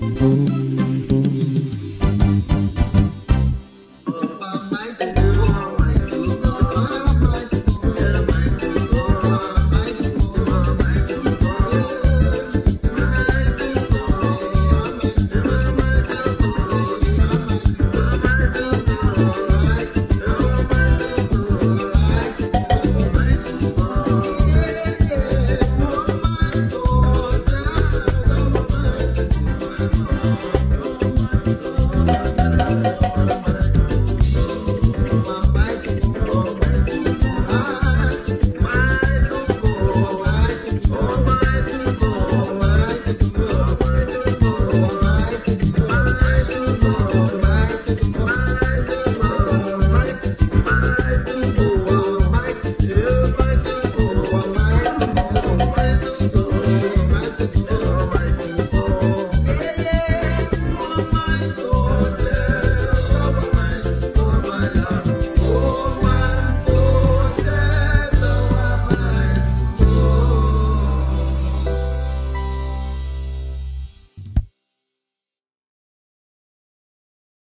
Boom.